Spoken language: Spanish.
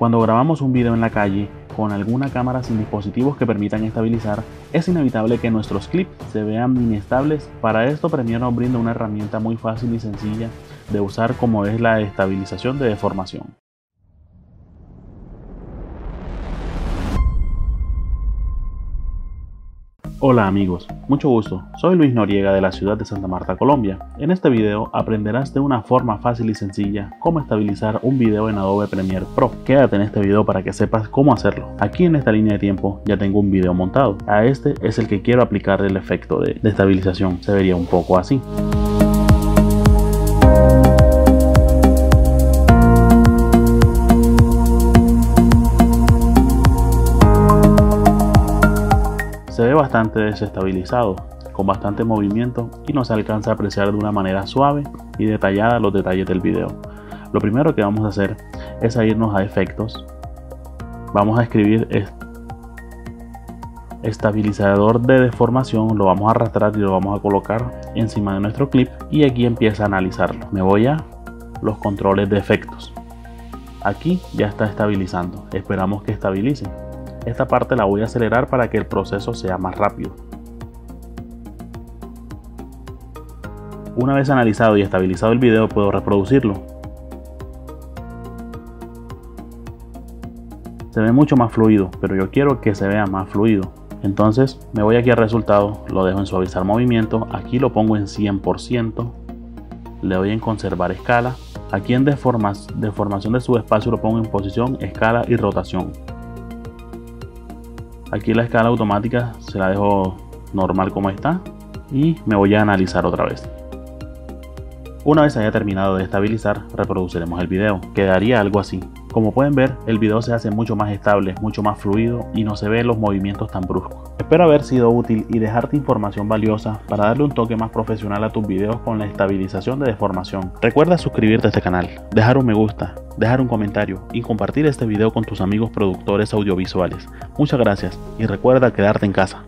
Cuando grabamos un video en la calle con alguna cámara sin dispositivos que permitan estabilizar, es inevitable que nuestros clips se vean inestables. Para esto Premiere nos brinda una herramienta muy fácil y sencilla de usar como es la estabilización de deformación. Hola amigos, mucho gusto, soy Luis Noriega de la ciudad de Santa Marta, Colombia. En este video aprenderás de una forma fácil y sencilla cómo estabilizar un video en Adobe Premiere Pro. Quédate en este video para que sepas cómo hacerlo. Aquí en esta línea de tiempo ya tengo un video montado. A este es el que quiero aplicar el efecto de, de estabilización. Se vería un poco así. Se ve bastante desestabilizado, con bastante movimiento y no se alcanza a apreciar de una manera suave y detallada los detalles del video. Lo primero que vamos a hacer es irnos a efectos. Vamos a escribir estabilizador de deformación, lo vamos a arrastrar y lo vamos a colocar encima de nuestro clip y aquí empieza a analizarlo. Me voy a los controles de efectos. Aquí ya está estabilizando, esperamos que estabilice. Esta parte la voy a acelerar para que el proceso sea más rápido. Una vez analizado y estabilizado el video puedo reproducirlo. Se ve mucho más fluido, pero yo quiero que se vea más fluido. Entonces me voy aquí al resultado, lo dejo en suavizar movimiento, aquí lo pongo en 100%, le doy en conservar escala, aquí en deformación de subespacio lo pongo en posición, escala y rotación. Aquí la escala automática se la dejo normal como está y me voy a analizar otra vez. Una vez haya terminado de estabilizar, reproduciremos el video. Quedaría algo así. Como pueden ver, el video se hace mucho más estable, mucho más fluido y no se ven los movimientos tan bruscos. Espero haber sido útil y dejarte información valiosa para darle un toque más profesional a tus videos con la estabilización de deformación. Recuerda suscribirte a este canal, dejar un me gusta, dejar un comentario y compartir este video con tus amigos productores audiovisuales. Muchas gracias y recuerda quedarte en casa.